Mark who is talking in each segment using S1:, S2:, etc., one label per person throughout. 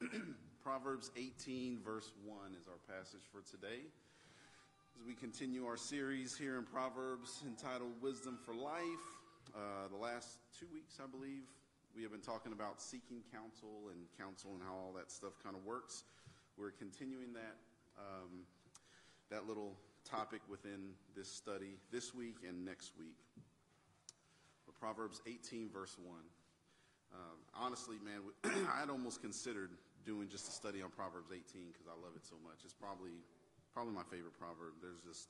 S1: Proverbs 18, verse 1 is our passage for today. As we continue our series here in Proverbs entitled Wisdom for Life, uh, the last two weeks, I believe, we have been talking about seeking counsel and counsel and how all that stuff kind of works. We're continuing that, um, that little topic within this study this week and next week. But Proverbs 18, verse 1. Um, honestly, man, I had almost considered doing just a study on Proverbs 18 because I love it so much. It's probably probably my favorite proverb. There's just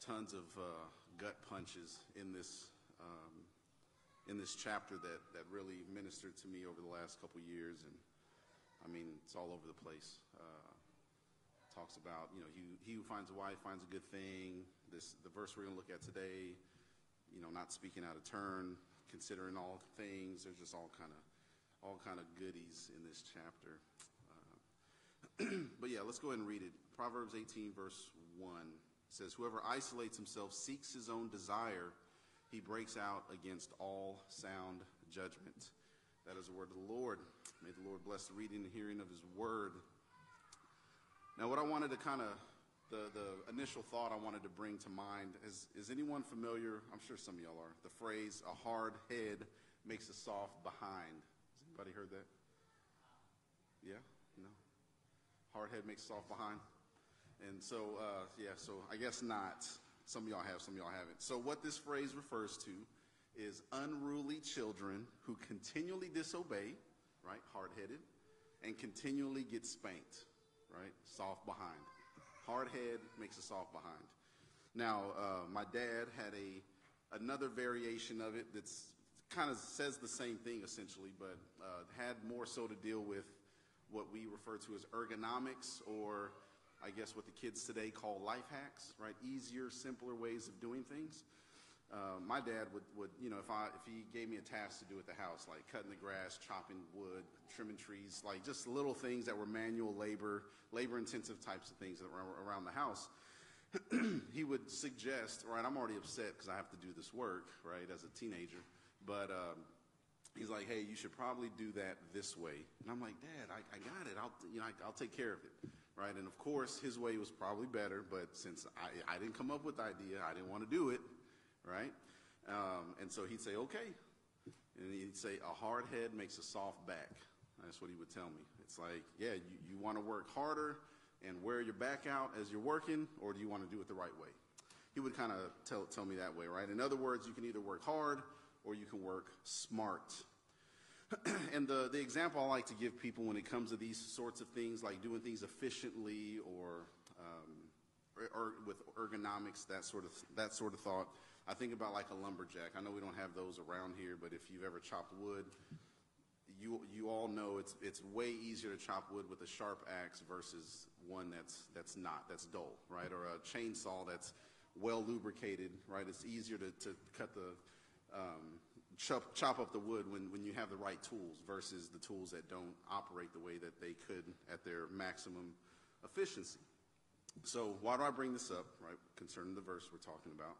S1: tons of uh, gut punches in this um, in this chapter that that really ministered to me over the last couple years, and I mean it's all over the place. Uh, talks about you know he, he who finds a wife finds a good thing. This the verse we're going to look at today. You know, not speaking out of turn, considering all things. There's just all kind of all kind of goodies in this chapter. Uh, but yeah, let's go ahead and read it. Proverbs 18, verse 1 says, Whoever isolates himself seeks his own desire. He breaks out against all sound judgment. That is the word of the Lord. May the Lord bless the reading and hearing of his word. Now, what I wanted to kind of the, the initial thought I wanted to bring to mind is, is anyone familiar, I'm sure some of y'all are, the phrase, a hard head makes a soft behind. Anybody heard that? Yeah? No? Hard head makes soft behind? And so, uh, yeah, so I guess not. Some of y'all have, some of y'all haven't. So what this phrase refers to is unruly children who continually disobey, right, hard-headed, and continually get spanked, right, soft behind. Hard head makes a soft behind. Now, uh, my dad had a another variation of it that's kind of says the same thing essentially, but uh, had more so to deal with what we refer to as ergonomics, or I guess what the kids today call life hacks, right? Easier, simpler ways of doing things. Uh, my dad would, would, you know, if I if he gave me a task to do at the house, like cutting the grass, chopping wood, trimming trees, like just little things that were manual labor, labor intensive types of things that were around the house, he would suggest, right? I'm already upset because I have to do this work, right, as a teenager, but. Um, he's like, "Hey, you should probably do that this way," and I'm like, "Dad, I, I got it. I'll, you know, I, will take care of it, right?" And of course, his way was probably better, but since I, I didn't come up with the idea, I didn't want to do it, right? Um, and so he'd say, okay. And he'd say, a hard head makes a soft back. That's what he would tell me. It's like, yeah, you, you want to work harder and wear your back out as you're working, or do you want to do it the right way? He would kind of tell, tell me that way, right? In other words, you can either work hard or you can work smart. and the, the example I like to give people when it comes to these sorts of things, like doing things efficiently or, um, or, or with ergonomics, that sort of that sort of thought, I think about like a lumberjack. I know we don't have those around here, but if you've ever chopped wood, you you all know it's it's way easier to chop wood with a sharp axe versus one that's that's not that's dull, right? Or a chainsaw that's well lubricated, right? It's easier to, to cut the um, chop chop up the wood when when you have the right tools versus the tools that don't operate the way that they could at their maximum efficiency. So why do I bring this up, right? Concerning the verse we're talking about.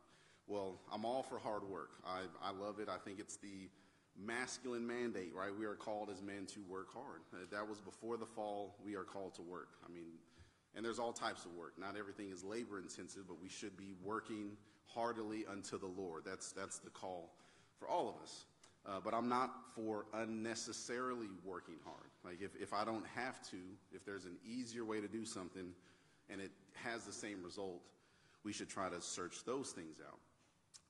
S1: Well, I'm all for hard work. I, I love it. I think it's the masculine mandate, right? We are called as men to work hard. Uh, that was before the fall. We are called to work. I mean, and there's all types of work. Not everything is labor intensive, but we should be working heartily unto the Lord. That's that's the call for all of us. Uh, but I'm not for unnecessarily working hard. Like if, if I don't have to, if there's an easier way to do something and it has the same result, we should try to search those things out.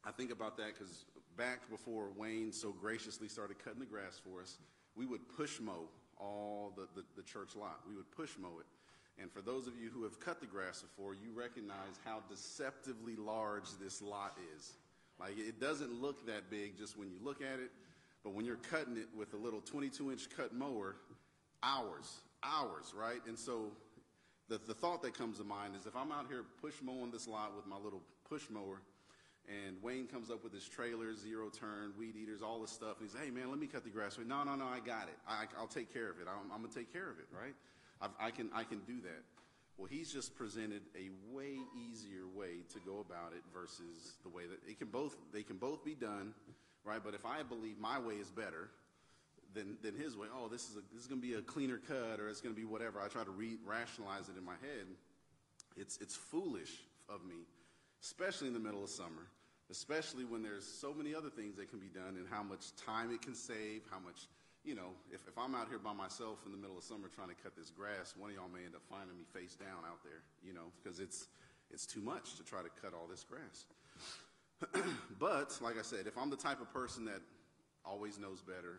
S1: I think about that because back before Wayne so graciously started cutting the grass for us, we would push mow all the, the, the, church lot. We would push mow it. And for those of you who have cut the grass before, you recognize how deceptively large this lot is. Like it doesn't look that big just when you look at it, but when you're cutting it with a little 22 inch cut mower, hours, hours, right? And so the, the thought that comes to mind is if I'm out here push mowing this lot with my little push mower, and Wayne comes up with his trailer, zero turn, weed eaters, all this stuff. And he's, hey, man, let me cut the grass. No, no, no, I got it. I, will take care of it. I'm, I'm going to take care of it, right? I've, I, can, I can do that. Well, he's just presented a way easier way to go about it versus the way that it can both, they can both be done, right? But if I believe my way is better, than, than his way. Oh, this is, a, this is going to be a cleaner cut or it's going to be whatever. I try to re- rationalize it in my head. It's, it's foolish of me, especially in the middle of summer, especially when there's so many other things that can be done and how much time it can save, how much, you know, if, if I'm out here by myself in the middle of summer trying to cut this grass, one of y'all may end up finding me face down out there, you know, because it's, it's too much to try to cut all this grass. but, like I said, if I'm the type of person that always knows better,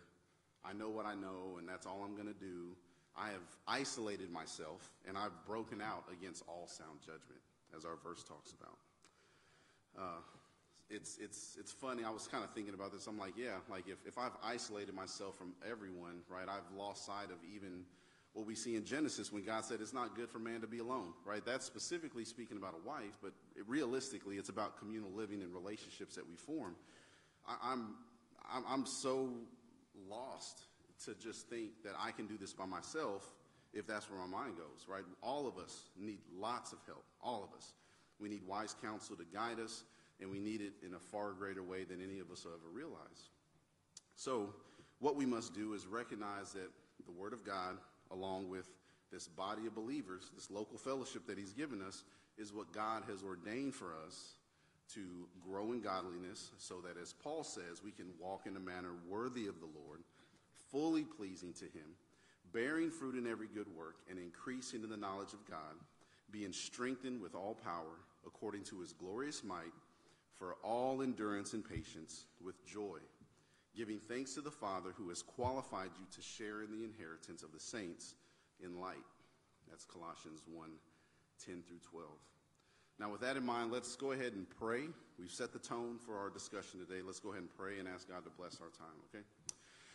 S1: I know what I know, and that's all I'm going to do. I have isolated myself, and I've broken out against all sound judgment, as our verse talks about. Uh, it's, it's, it's funny. I was kind of thinking about this. I'm like, yeah, like if, if I've isolated myself from everyone, right, I've lost sight of even what we see in Genesis when God said it's not good for man to be alone, right? That's specifically speaking about a wife, but it, realistically, it's about communal living and relationships that we form. I, I'm, I'm, I'm so lost to just think that I can do this by myself if that's where my mind goes, right? All of us need lots of help, all of us. We need wise counsel to guide us, and we need it in a far greater way than any of us will ever realize. So, what we must do is recognize that the Word of God, along with this body of believers, this local fellowship that He's given us, is what God has ordained for us to grow in godliness so that, as Paul says, we can walk in a manner worthy of the Lord, fully pleasing to Him, bearing fruit in every good work, and increasing in the knowledge of God, being strengthened with all power according to His glorious might for all endurance and patience with joy, giving thanks to the Father who has qualified you to share in the inheritance of the saints in light. That's Colossians 1 10 through 12. Now, with that in mind, let's go ahead and pray. We've set the tone for our discussion today. Let's go ahead and pray and ask God to bless our time, okay?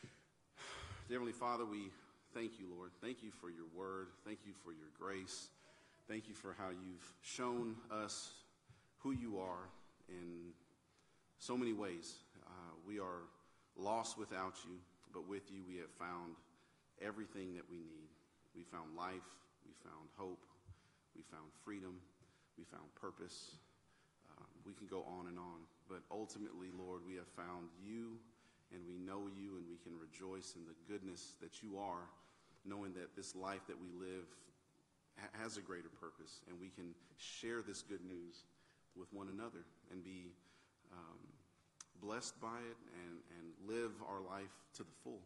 S1: Heavenly Father, we thank you, Lord. Thank you for your word. Thank you for your grace. Thank you for how you've shown us who you are in so many ways. Uh, we are lost without you, but with you we have found everything that we need. We found life, we found hope, we found freedom, we found purpose. Um, we can go on and on, but ultimately, Lord, we have found you and we know you and we can rejoice in the goodness that you are, knowing that this life that we live ha- has a greater purpose and we can share this good news with one another and be um, blessed by it and, and live our life to the full.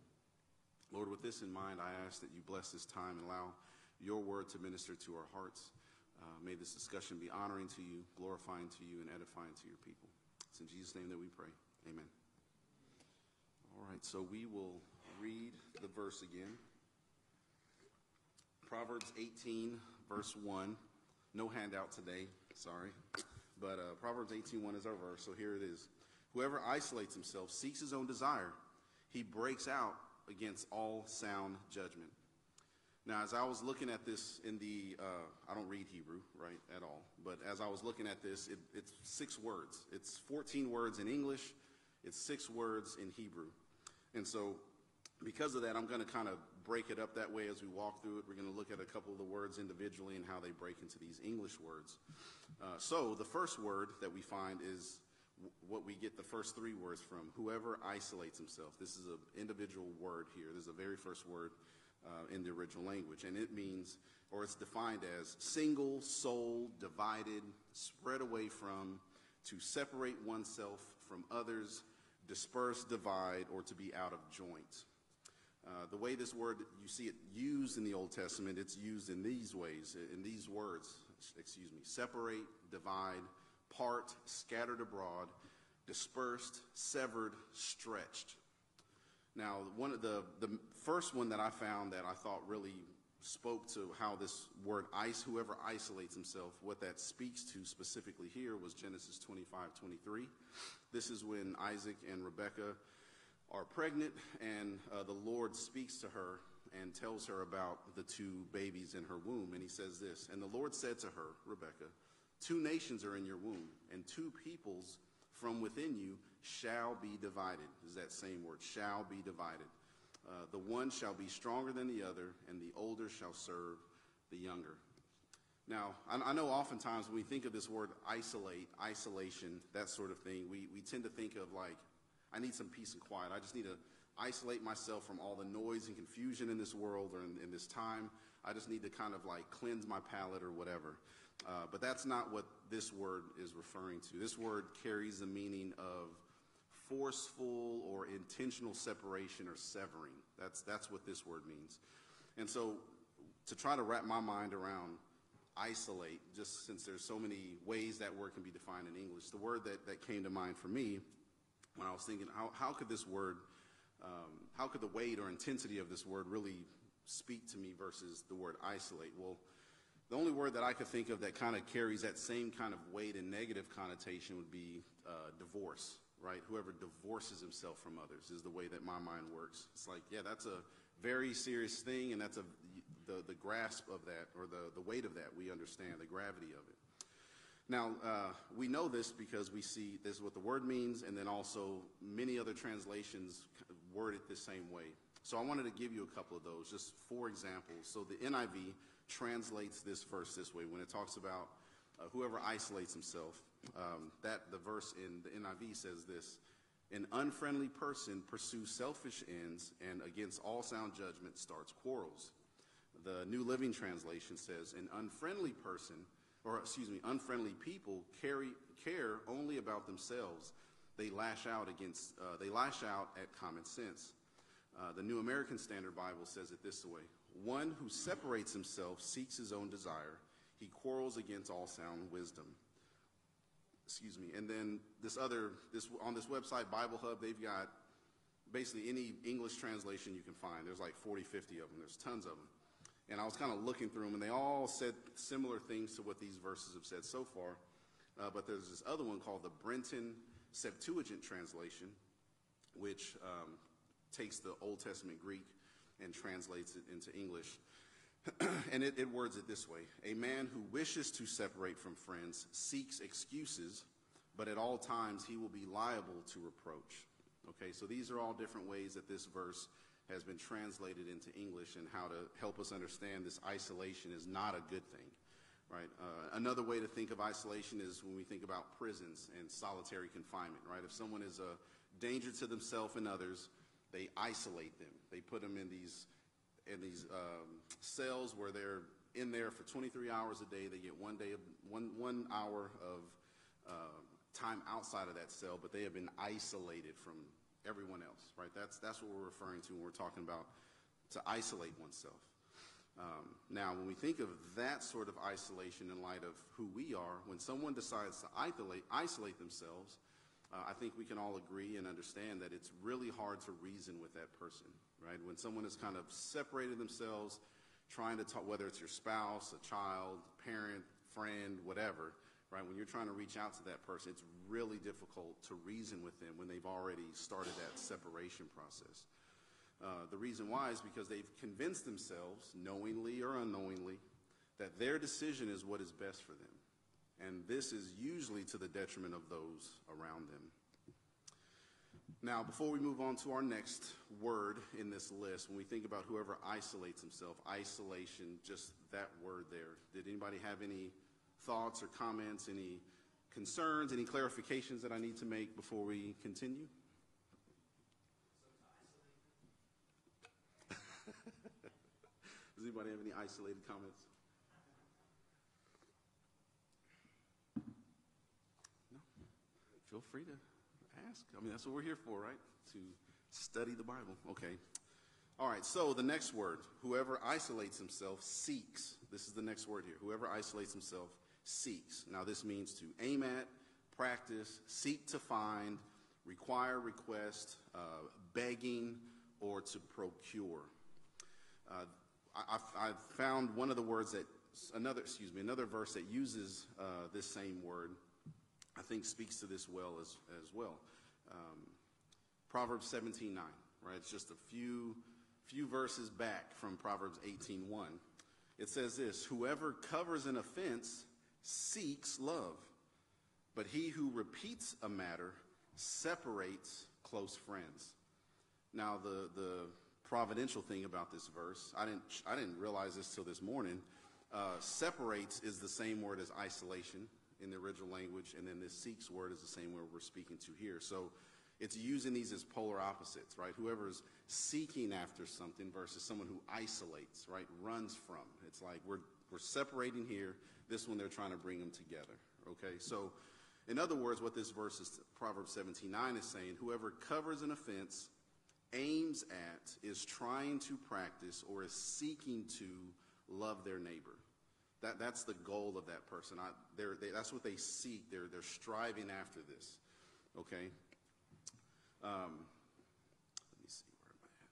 S1: Lord, with this in mind, I ask that you bless this time and allow your word to minister to our hearts. Uh, may this discussion be honoring to you, glorifying to you, and edifying to your people. It's in Jesus' name that we pray. Amen. All right, so we will read the verse again. Proverbs 18, verse 1. No handout today, sorry. But uh, Proverbs 18:1 is our verse, so here it is. Whoever isolates himself seeks his own desire. He breaks out against all sound judgment. Now, as I was looking at this in the, uh, I don't read Hebrew, right, at all, but as I was looking at this, it, it's six words. It's 14 words in English, it's six words in Hebrew. And so, because of that, I'm going to kind of break it up that way as we walk through it. We're going to look at a couple of the words individually and how they break into these English words. Uh, so, the first word that we find is what we get the first three words from whoever isolates himself. This is an individual word here. This is the very first word uh, in the original language. And it means, or it's defined as single, soul, divided, spread away from, to separate oneself from others, disperse, divide, or to be out of joint. Uh, the way this word, you see it used in the Old Testament, it's used in these ways, in these words, excuse me, separate, divide, part, scattered abroad, dispersed, severed, stretched. Now, one of the, the first one that I found that I thought really spoke to how this word ice, whoever isolates himself, what that speaks to specifically here was Genesis 25, 23. This is when Isaac and Rebekah are pregnant, and uh, the Lord speaks to her and tells her about the two babies in her womb. And he says this And the Lord said to her, Rebekah, Two nations are in your womb, and two peoples from within you shall be divided. Is that same word, shall be divided. Uh, the one shall be stronger than the other, and the older shall serve the younger. Now, I, I know oftentimes when we think of this word isolate, isolation, that sort of thing, we, we tend to think of like, I need some peace and quiet. I just need to isolate myself from all the noise and confusion in this world or in, in this time. I just need to kind of like cleanse my palate or whatever. Uh, but that's not what this word is referring to. This word carries the meaning of forceful or intentional separation or severing. That's, that's what this word means. And so to try to wrap my mind around isolate, just since there's so many ways that word can be defined in English, the word that, that came to mind for me when I was thinking, how, how could this word, um, how could the weight or intensity of this word really speak to me versus the word isolate? Well, the only word that I could think of that kind of carries that same kind of weight and negative connotation would be uh, divorce, right? Whoever divorces himself from others is the way that my mind works. It's like, yeah, that's a very serious thing, and that's a the, the grasp of that or the, the weight of that. We understand the gravity of it. Now, uh, we know this because we see this is what the word means, and then also many other translations word it the same way. So I wanted to give you a couple of those, just four examples. So the NIV translates this verse this way when it talks about uh, whoever isolates himself. Um, that the verse in the NIV says this: "An unfriendly person pursues selfish ends, and against all sound judgment starts quarrels." The New Living Translation says, "An unfriendly person, or excuse me, unfriendly people carry care only about themselves. They lash out against, uh, they lash out at common sense." Uh, the New American Standard Bible says it this way One who separates himself seeks his own desire. He quarrels against all sound wisdom. Excuse me. And then this other, this on this website, Bible Hub, they've got basically any English translation you can find. There's like 40, 50 of them. There's tons of them. And I was kind of looking through them, and they all said similar things to what these verses have said so far. Uh, but there's this other one called the Brenton Septuagint translation, which um, takes the Old Testament Greek and translates it into English. and it, it words it this way A man who wishes to separate from friends seeks excuses, but at all times he will be liable to reproach. Okay, so these are all different ways that this verse has been translated into English and how to help us understand this isolation is not a good thing. Right. Uh, another way to think of isolation is when we think about prisons and solitary confinement. Right. If someone is a danger to themselves and others, they isolate them. They put them in these in these um, cells where they're in there for 23 hours a day. They get one day of one one hour of uh, time outside of that cell, but they have been isolated from everyone else. Right? That's that's what we're referring to when we're talking about to isolate oneself. Um, now, when we think of that sort of isolation in light of who we are, when someone decides to isolate, isolate themselves, uh, I think we can all agree and understand that it's really hard to reason with that person, right? When someone has kind of separated themselves, trying to talk, whether it's your spouse, a child, parent, friend, whatever, right? When you're trying to reach out to that person, it's really difficult to reason with them when they've already started that separation process. Uh, the reason why is because they've convinced themselves, knowingly or unknowingly, that their decision is what is best for them and this is usually to the detriment of those around them. Now, before we move on to our next word in this list, when we think about whoever isolates himself, isolation, just that word there, did anybody have any thoughts or comments, any concerns, any clarifications that I need to make before we continue? Does anybody have any isolated comments? No? feel free to ask. I mean, that's what we're here for, right? To study the Bible. Okay. All right, so the next word, whoever isolates himself seeks. This is the next word here. Whoever isolates himself seeks. Now, this means to aim at, practice, seek to find, require, request, uh, begging, or to procure. Uh, I, I, found one of the words that, another, excuse me, another verse that uses uh, this same word I think speaks to this well as, as well. Um, Proverbs 17:9, right? It's just a few few verses back from Proverbs 18:1. It says this, whoever covers an offense seeks love, but he who repeats a matter separates close friends. Now the the providential thing about this verse, I didn't I didn't realize this till this morning. Uh, separates is the same word as isolation in the original language, and then this seeks word is the same word we're speaking to here. So it's using these as polar opposites, right? Whoever's seeking after something versus someone who isolates, right? Runs from. It's like we're, we're separating here. This one, they're trying to bring them together, okay? So, in other words, what this verse is, Proverbs 17:9 is saying, whoever covers an offense, aims at, is trying to practice, or is seeking to love their neighbor. That, that's the goal of that person. I, they, that's what they seek. They're, they're striving after this. Okay? Um, let me see, where am I at?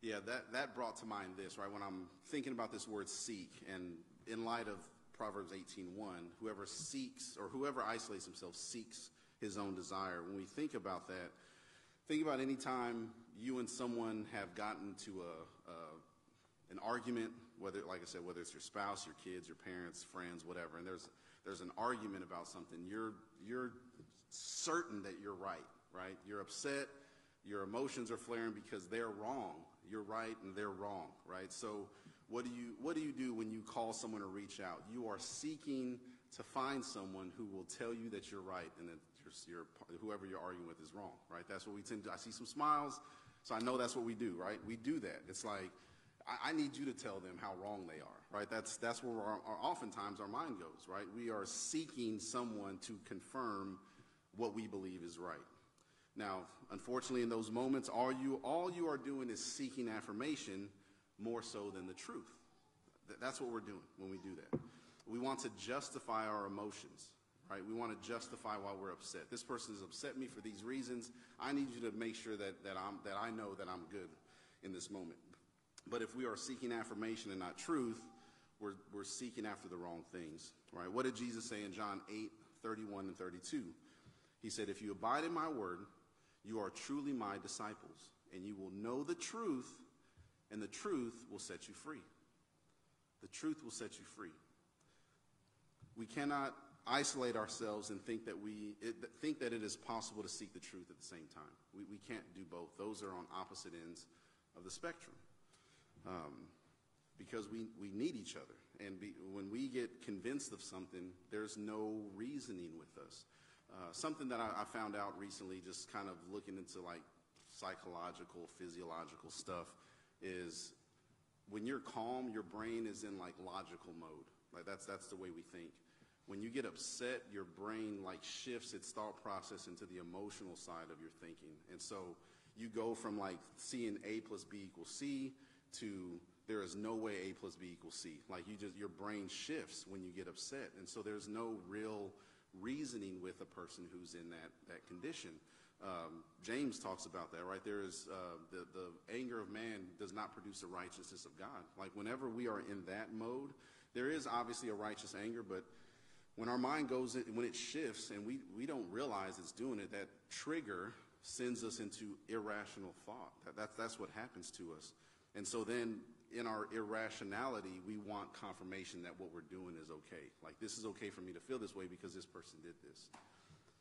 S1: Yeah, that, that brought to mind this, right? When I'm thinking about this word seek, and in light of Proverbs 18.1, whoever seeks, or whoever isolates himself seeks his own desire. When we think about that, think about any time you and someone have gotten to a, a an argument, whether, like I said, whether it's your spouse, your kids, your parents, friends, whatever, and there's there's an argument about something, you're you're certain that you're right, right? You're upset, your emotions are flaring because they're wrong. You're right and they're wrong, right? So what do you what do you do when you call someone or reach out? You are seeking to find someone who will tell you that you're right and that you're, whoever you're arguing with is wrong, right? That's what we tend to. I see some smiles, so I know that's what we do, right? We do that. It's like I, I need you to tell them how wrong they are, right? That's that's where our, our, oftentimes our mind goes, right? We are seeking someone to confirm what we believe is right. Now, unfortunately, in those moments, all you all you are doing is seeking affirmation more so than the truth. That's what we're doing when we do that. We want to justify our emotions, right? We want to justify why we're upset. This person has upset me for these reasons. I need you to make sure that, that, I'm, that I know that I'm good in this moment. But if we are seeking affirmation and not truth, we're, we're seeking after the wrong things, right? What did Jesus say in John 8, 31 and 32? He said, If you abide in my word, you are truly my disciples, and you will know the truth, and the truth will set you free. The truth will set you free. We cannot isolate ourselves and think that we it, think that it is possible to seek the truth at the same time. We, we can't do both. Those are on opposite ends of the spectrum. Um, because we, we need each other. And be, when we get convinced of something, there's no reasoning with us. Uh, something that I, I, found out recently, just kind of looking into like psychological, physiological stuff, is when you're calm, your brain is in like logical mode. Like that's that's the way we think. When you get upset, your brain like shifts its thought process into the emotional side of your thinking, and so you go from like seeing A plus B equals C to there is no way A plus B equals C. Like you just your brain shifts when you get upset, and so there's no real reasoning with a person who's in that that condition. Um, James talks about that, right? There is uh, the the anger of man does not produce the righteousness of God. Like whenever we are in that mode, there is obviously a righteous anger, but when our mind goes in, when it shifts and we we don't realize it's doing it, that trigger sends us into irrational thought. That, that's that's what happens to us. And so then in our irrationality, we want confirmation that what we're doing is okay. Like, this is okay for me to feel this way because this person did this.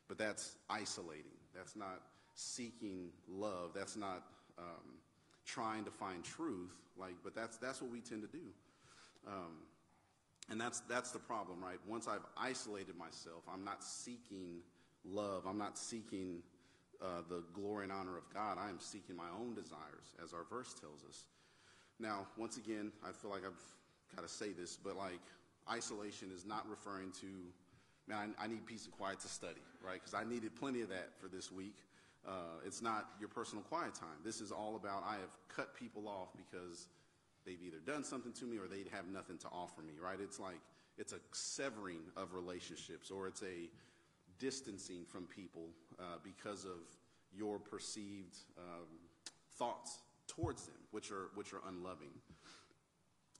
S1: But that's isolating. That's not seeking love. That's not um, trying to find truth. Like, but that's, that's what we tend to do. Um, and that's, that's the problem, right? Once I've isolated myself, I'm not seeking love. I'm not seeking uh, the glory and honor of God. I am seeking my own desires, as our verse tells us. Now, once again, I feel like I've got to say this, but like isolation is not referring to, man, I, I need peace and quiet to study, right? Because I needed plenty of that for this week. Uh, it's not your personal quiet time. This is all about I have cut people off because they've either done something to me or they have nothing to offer me, right? It's like it's a severing of relationships or it's a distancing from people uh, because of your perceived um, thoughts towards them, which are, which are unloving.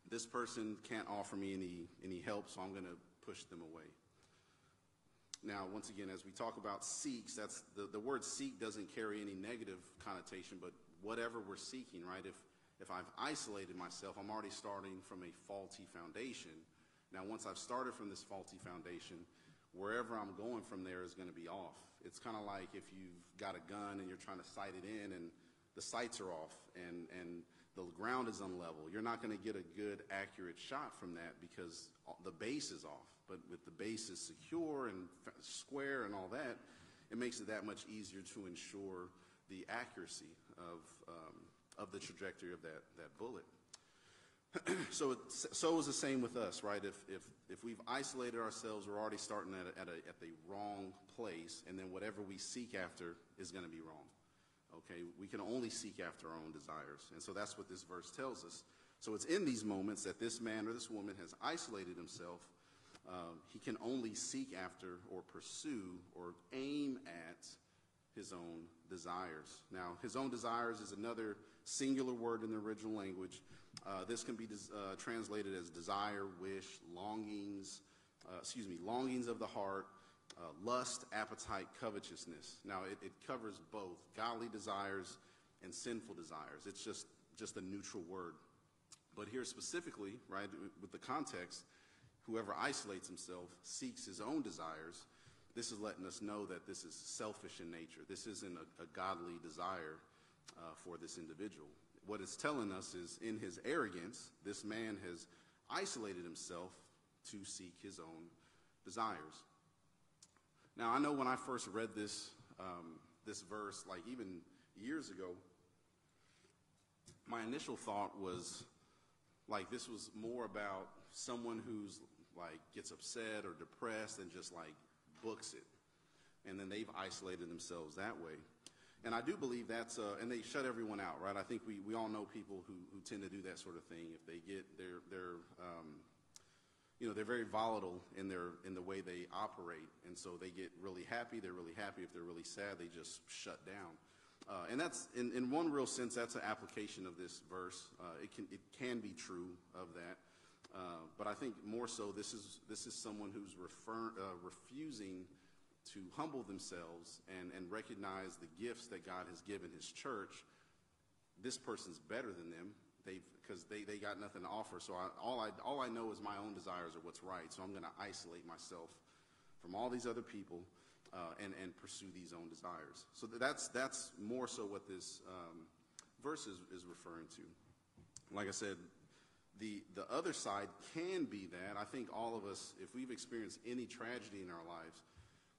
S1: This person can't offer me any, any help, so I'm going to push them away. Now, once again, as we talk about seeks, that's the, the word seek doesn't carry any negative connotation, but whatever we're seeking, right? If, if I've isolated myself, I'm already starting from a faulty foundation. Now, once I've started from this faulty foundation, wherever I'm going from there is going to be off. It's kind of like if you've got a gun and you're trying to sight it in and the sights are off and, and the ground is unlevel. You're not going to get a good, accurate shot from that because the base is off. But with the base is secure and square and all that, it makes it that much easier to ensure the accuracy of, um, of the trajectory of that, that bullet. so, it, so is the same with us, right? If, if, if we've isolated ourselves, we're already starting at, a, at, a, at the wrong place, and then whatever we seek after is going to be wrong. Okay, we can only seek after our own desires. And so that's what this verse tells us. So it's in these moments that this man or this woman has isolated himself. Um, he can only seek after or pursue or aim at his own desires. Now, his own desires is another singular word in the original language. Uh, this can be des- uh, translated as desire, wish, longings, uh, excuse me, longings of the heart, uh, lust, appetite, covetousness. Now, it, it covers both godly desires and sinful desires. It's just, just a neutral word. But here specifically, right, with the context, whoever isolates himself seeks his own desires. This is letting us know that this is selfish in nature. This isn't a, a godly desire uh, for this individual. What it's telling us is in his arrogance, this man has isolated himself to seek his own desires. Now, I know when I first read this, um, this verse, like even years ago, my initial thought was like this was more about someone who's like gets upset or depressed and just like books it. And then they've isolated themselves that way. And I do believe that's, uh, and they shut everyone out, right? I think we, we all know people who, who tend to do that sort of thing. If they get, they're, they're um, you know, they're very volatile in their in the way they operate, and so they get really happy. They're really happy. If they're really sad, they just shut down. Uh, and that's in, in one real sense, that's an application of this verse. Uh, it can it can be true of that, uh, but I think more so this is this is someone who's refer, uh, refusing to humble themselves and and recognize the gifts that God has given His church. This person's better than them they because they, they got nothing to offer. So I, all I all I know is my own desires are what's right. So I'm going to isolate myself from all these other people uh, and and pursue these own desires. So that's that's more so what this um, verse is, is referring to. Like I said, the the other side can be that. I think all of us, if we've experienced any tragedy in our lives.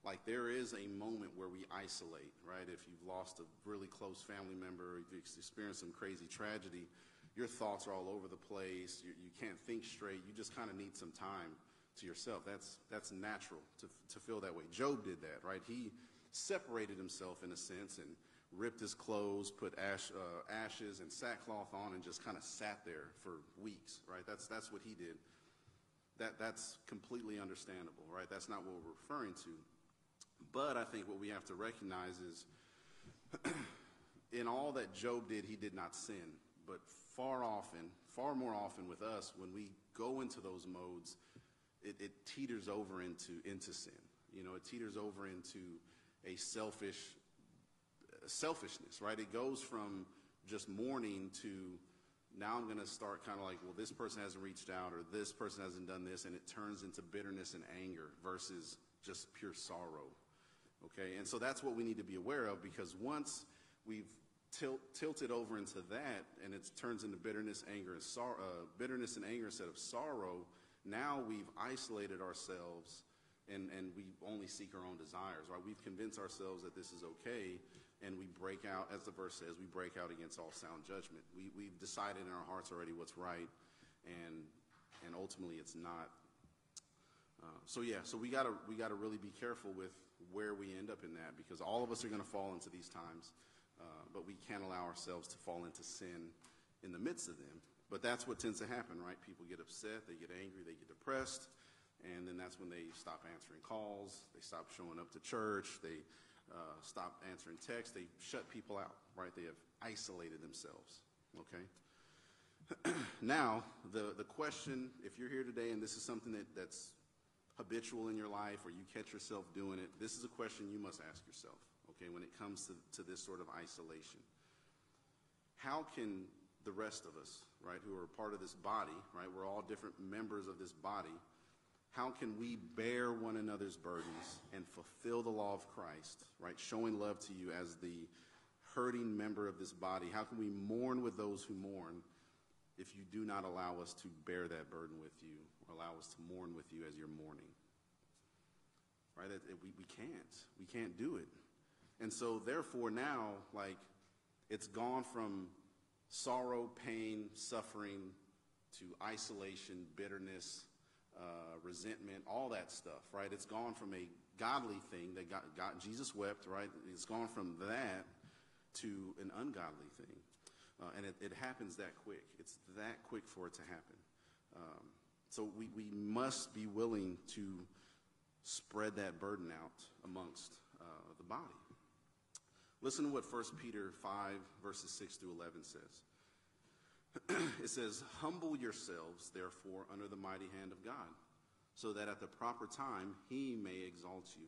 S1: Like there is a moment where we isolate, right? If you've lost a really close family member, if you've experienced some crazy tragedy, your thoughts are all over the place. You, you can't think straight. You just kind of need some time to yourself. That's, that's natural to, to feel that way. Job did that, right? He separated himself in a sense and ripped his clothes, put ash, uh, ashes and sackcloth on, and just kind of sat there for weeks, right? That's, that's what he did. That, that's completely understandable, right? That's not what we're referring to. But I think what we have to recognize is in all that Job did, he did not sin. But far often, far more often with us, when we go into those modes, it, it teeters over into, into sin. You know, it teeters over into a selfish selfishness, right? It goes from just mourning to now I'm going to start kind of like, well, this person hasn't reached out or this person hasn't done this, and it turns into bitterness and anger versus just pure sorrow. Okay, and so that's what we need to be aware of because once we've tilt, tilted over into that, and it turns into bitterness, anger, and sorrow, uh, bitterness and anger instead of sorrow. Now we've isolated ourselves, and and we only seek our own desires. Right? We've convinced ourselves that this is okay, and we break out, as the verse says, we break out against all sound judgment. We we've decided in our hearts already what's right, and and ultimately it's not. Uh, so yeah, so we gotta we gotta really be careful with where we end up in that because all of us are to fall into these times. Uh, but we can't allow ourselves to fall into sin in the midst of them. But that's what tends to happen, right? People get upset, they get angry, they get depressed, and then that's when they stop answering calls, they stop showing up to church, they uh, stop answering texts, they shut people out, right? They have isolated themselves, okay? now, the, the question, if you're here today and this is something that, that's habitual in your life or you catch yourself doing it, this is a question you must ask yourself okay, when it comes to, to this sort of isolation. How can the rest of us, right, who are part of this body, right, we're all different members of this body, how can we bear one another's burdens and fulfill the law of Christ, right, showing love to you as the hurting member of this body? How can we mourn with those who mourn if you do not allow us to bear that burden with you or allow us to mourn with you as you're mourning? right? We, we can't. We can't do it. And so, therefore, now, like, it's gone from sorrow, pain, suffering to isolation, bitterness, uh, resentment, all that stuff, right? It's gone from a godly thing that got, got Jesus wept, right? It's gone from that to an ungodly thing. Uh, and it, it, happens that quick. It's that quick for it to happen. Um, so we, we must be willing to spread that burden out amongst uh, the body. Listen to what 1 Peter 5, verses 6 through 11 says. it says, Humble yourselves, therefore, under the mighty hand of God, so that at the proper time he may exalt you,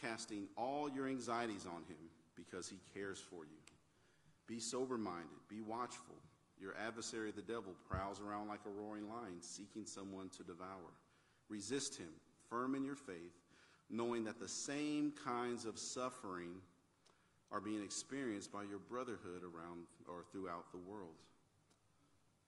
S1: casting all your anxieties on him, because he cares for you. Be sober minded, be watchful. Your adversary, the devil, prowls around like a roaring lion, seeking someone to devour. Resist him, firm in your faith, knowing that the same kinds of suffering are being experienced by your brotherhood around or throughout the world.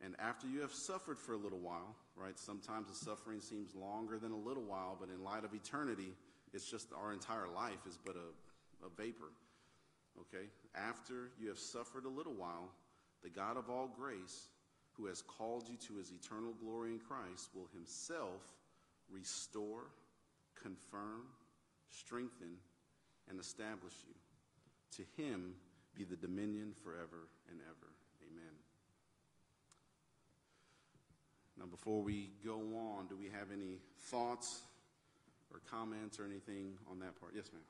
S1: And after you have suffered for a little while, right? Sometimes the suffering seems longer than a little while, but in light of eternity, it's just our entire life is but a, a vapor. Okay? After you have suffered a little while, the God of all grace, who has called you to his eternal glory in Christ, will himself restore, confirm, strengthen, and establish you. To him be the dominion forever and ever. Amen. Now, before we go on, do we have any thoughts or comments or anything on that part? Yes, ma'am.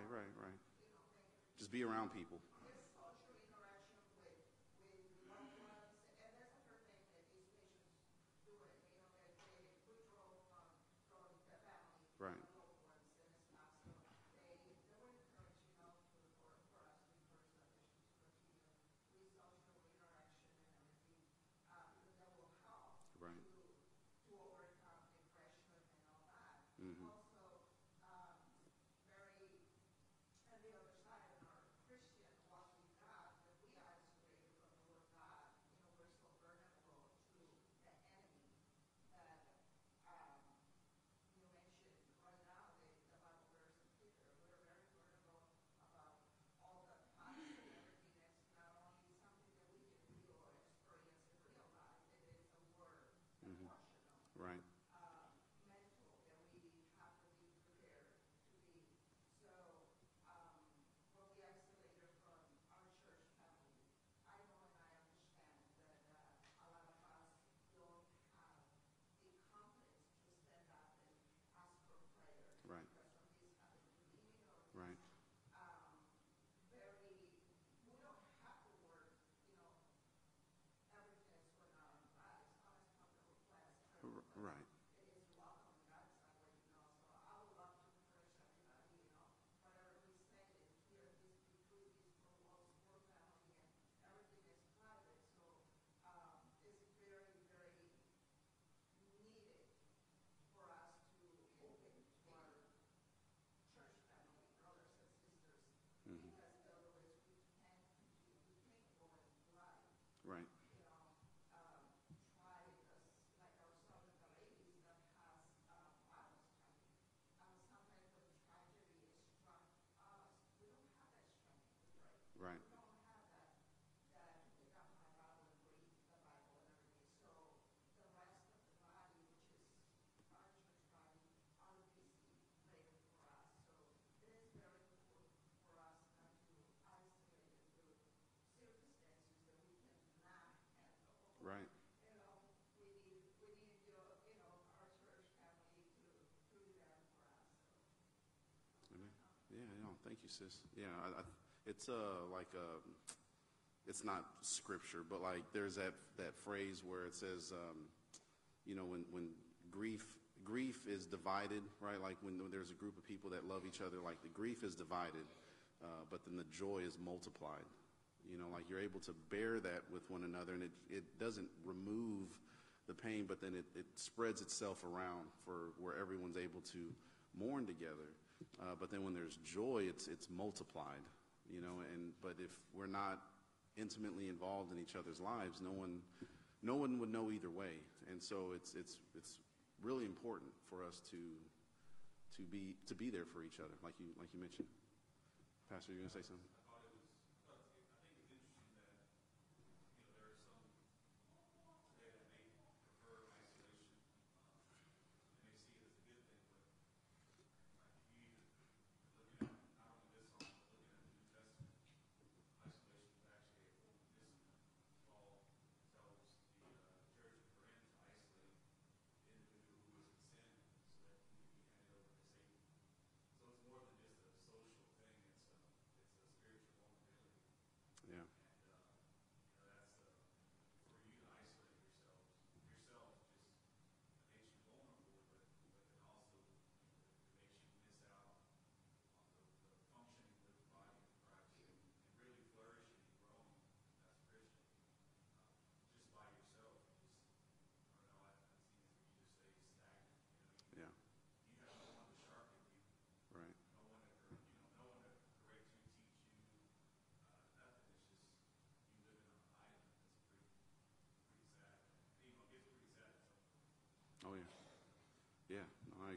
S1: Right, right, right. Just be around people. Thank you, sis. Yeah, I, I, it's uh like uh, it's not scripture, but like there's that that phrase where it says, um, you know, when when grief grief is divided, right? Like when there's a group of people that love each other, like the grief is divided, uh, but then the joy is multiplied. You know, like you're able to bear that with one another, and it it doesn't remove the pain, but then it, it spreads itself around for where everyone's able to mourn together. Uh, but then when there's joy, it's it's multiplied, you know. And but if we're not intimately involved in each other's lives, no one no one would know either way. And so it's it's it's really important for us to to be to be there for each other, like you like you mentioned. Pastor, you gonna say something?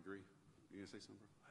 S1: Agree. You gonna say something?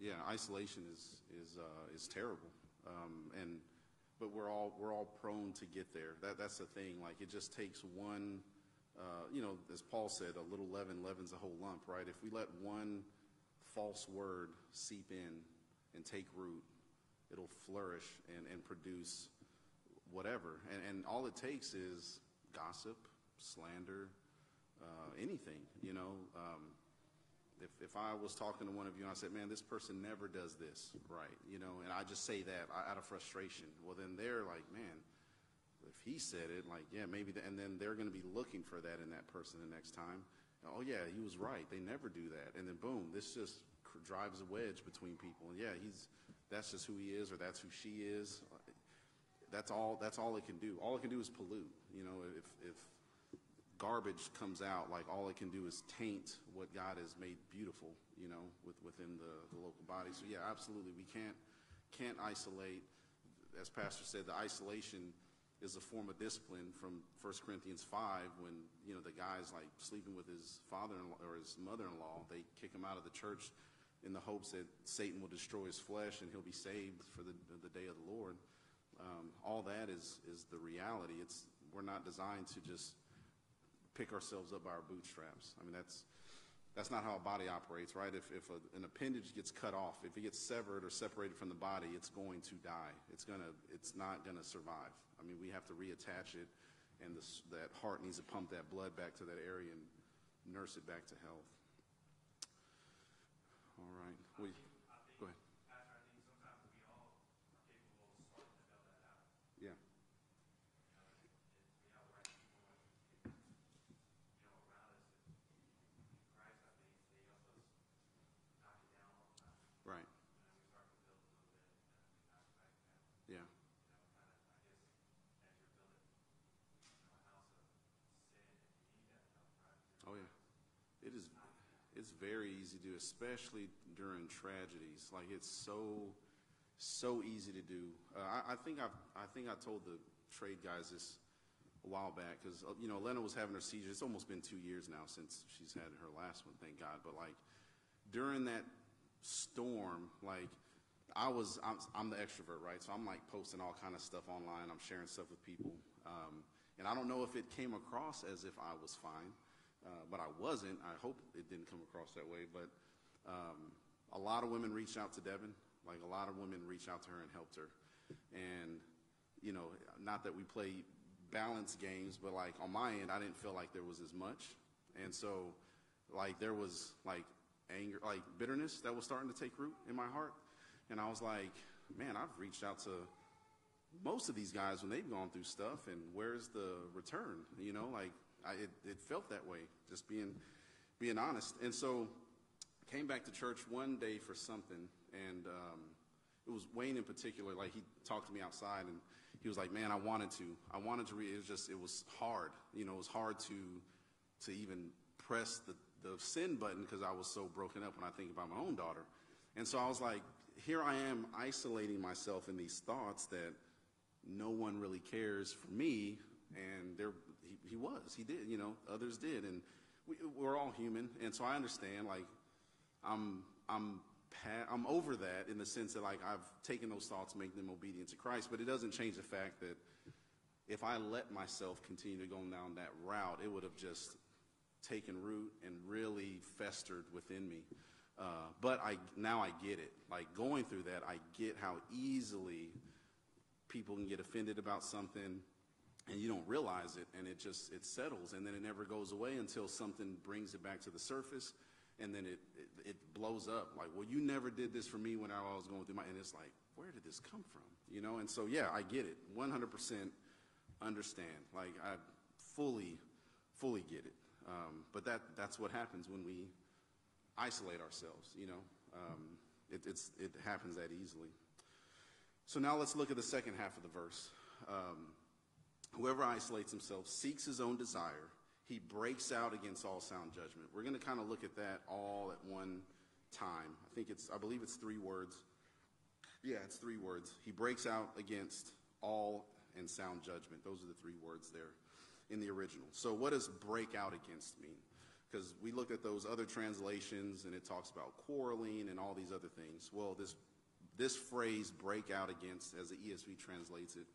S1: Yeah. Isolation is is uh, is terrible. Um, and but we're all we're all prone to get there. That that's the thing. Like it just takes one. Uh, you know, as Paul said, a little leaven leavens a whole lump, right? If we let one false word seep in and take root, it'll flourish and, and produce whatever. And, and all it takes is gossip, slander, uh, anything, you know. Um, if, if I was talking to one of you and I said, man, this person never does this right, you know, and I just say that out of frustration, well, then they're like, man, if he said it, like, yeah, maybe, the, and then they're going to be looking for that in that person the next time. Oh, yeah, he was right. They never do that. And then, boom, this just drives a wedge between people. And yeah, he's, that's just who he is or that's who she is. That's all, that's all it can do. All it can do is pollute. You know, if, if garbage comes out, like all it can do is taint what God has made beautiful, you know, with, within the, the local body. So yeah, absolutely, we can't can't isolate. As Pastor said, the isolation is a form of discipline from 1 Corinthians 5 when, you know, the guy's like sleeping with his father-in-law or his mother-in-law. They kick him out of the church in the hopes that Satan will destroy his flesh and he'll be saved for the, the day of the Lord. Um, all that is, is the reality. It's, we're not designed to just pick ourselves up by our bootstraps. I mean, that's, that's not how a body operates, right? If, if a, an appendage gets cut off, if it gets severed or separated from the body, it's going to die. It's gonna, it's not gonna survive. I mean, we have to reattach it, and that heart needs to pump that blood back to that area and nurse it back to health. All right. We, go ahead. Yeah. Right. Very easy to do, especially during tragedies. Like it's so, so easy to do. Uh, I, I think I've, I think I told the trade guys this a while back because you know Lena was having her seizure. It's almost been two years now since she's had her last one, thank God. But like during that storm, like I was, I'm, I'm the extrovert, right? So I'm like posting all kind of stuff online. I'm sharing stuff with people, um, and I don't know if it came across as if I was fine, uh, but I wasn't. I hope it didn't come across that way. But um, a lot of women reached out to Devin. Like a lot of women reached out to her and helped her, and you know, not that we play balance games, but like on my end, I didn't feel like there was as much. And so, like, there was like anger, like bitterness that was starting to take root in my heart. And I was like, man, I've reached out to most of these guys when they've gone through stuff, and where's the return? You know, like, I, it, it felt that way, just being, being honest. And so, came back to church one day for something, and um, it was Wayne in particular. Like, he talked to me outside, and he was like, "Man, I wanted to. I wanted to read. It was just, it was hard. You know, it was hard to to even press the the sin button because I was so broken up when I think about my own daughter. And so I was like, here I am isolating myself in these thoughts that no one really cares for me, and there he, was. He did. You know, others did, and we, we're all human. And so I understand. Like, I'm I'm I'm over that in the sense that like I've taken those thoughts, make them obedient to Christ, but it doesn't change the fact that if I let myself continue to go down that route, it would have just taken root and really festered within me. Uh, but I now I get it. Like going through that, I get how easily people can get offended about something, and you don't realize it, and it just it settles, and then it never goes away until something brings it back to the surface, and then it, it, it blows up. Like, well, you never did this for me when I was going through my, and it's like, where did this come from? You know, and so yeah, I get it, 100% understand. Like, I fully, fully get it. Um, but that, that's what happens when we isolate ourselves, you know. Um, it, it's it happens that easily. So now let's look at the second half of the verse. Um, Whoever isolates himself seeks his own desire he breaks out against all sound judgment. We're going to kind of look at that all at one time. I think it's, I believe it's three words. Yeah, it's three words. He breaks out against all and sound judgment. Those are the three words there in the original. So, what does break out against mean? Because we looked at those other translations and it talks about quarreling and all these other things. Well, this this phrase "break out against," as the ESV translates it,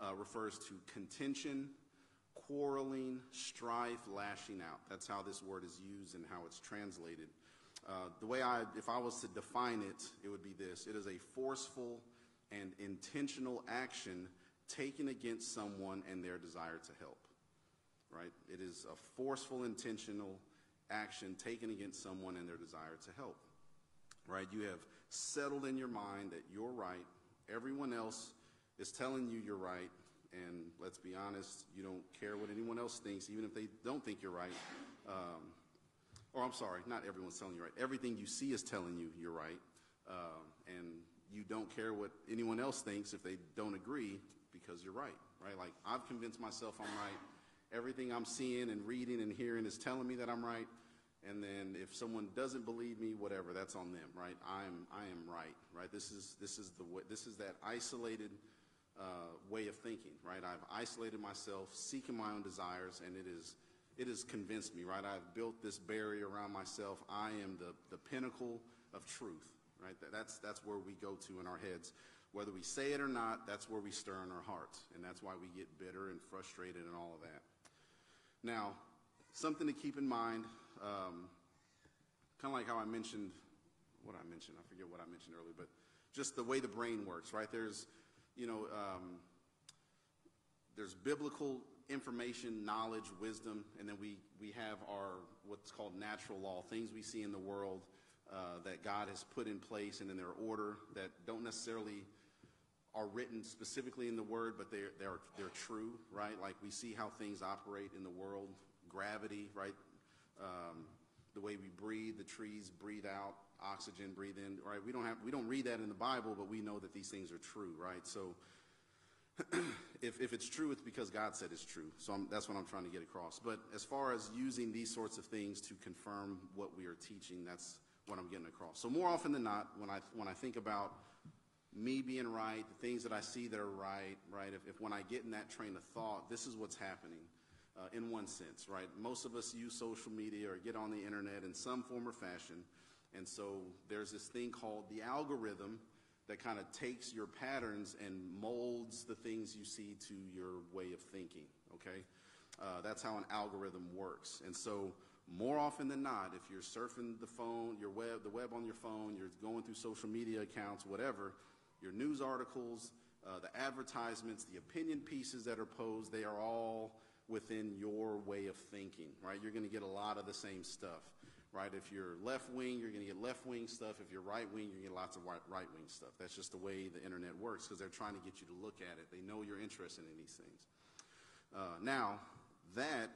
S1: uh, refers to contention quarreling, strife, lashing out. That's how this word is used and how it's translated. Uh, the way I, if I was to define it, it would be this it is a forceful and intentional action taken against someone and their desire to help. Right? It is a forceful, intentional action taken against someone and their desire to help. Right? You have settled in your mind that you're right. Everyone else is telling you you're right, and let's be honest, you don't care what anyone else thinks, even if they don't think you're right. Um, or I'm sorry, not everyone's telling you right. Everything you see is telling you you're right. Uh, and you don't care what anyone else thinks if they don't agree because you're right, right? Like I've convinced myself I'm right. Everything I'm seeing and reading and hearing is telling me that I'm right. And then if someone doesn't believe me, whatever, that's on them, right? I'm I am right, right? This is this is the way, this is that isolated uh, way of thinking, right? I've isolated myself, seeking my own desires, and it is it has convinced me, right? I've built this barrier around myself. I am the, the pinnacle of truth, right? That, that's, that's where we go to in our heads. Whether we say it or not, that's where we stir in our hearts. And that's why we get bitter and frustrated and all of that. Now, something to keep in mind, um, kind of like how I mentioned, what I mentioned, I forget what I mentioned earlier, but just the way the brain works, right? There's you know, um, there's biblical information, knowledge, wisdom, and then we, we have our what's called natural law, things we see in the world uh, that God has put in place and in their order that don't necessarily are written specifically in the word, but they're, they're, they're true, right? Like we see how things operate in the world, gravity, right? Um, the way we breathe, the trees breathe out, oxygen, breathe in, right? We don't have, we don't read that in the Bible, but we know that these things are true, right? So if, if it's true, it's because God said it's true. So I'm, that's what I'm trying to get across. But as far as using these sorts of things to confirm what we are teaching, that's what I'm getting across. So more often than not, when I when I think about me being right, the things that I see that are right, right? If, if when I get in that train of thought, this is what's happening. Uh, in one sense, right? Most of us use social media or get on the internet in some form or fashion. And so there's this thing called the algorithm that kind of takes your patterns and molds the things you see to your way of thinking, okay? Uh, that's how an algorithm works. And so more often than not, if you're surfing the phone, your web, the web on your phone, you're going through social media accounts, whatever, your news articles, uh, the advertisements, the opinion pieces that are posed, they are all within your way of thinking, right? You're going to get a lot of the same stuff, right? If you're left wing, you're going to get left wing stuff. If you're right wing, you're going to get lots of right, wing stuff. That's just the way the internet works because they're trying to get you to look at it. They know you're interested in these things. Uh, now, that,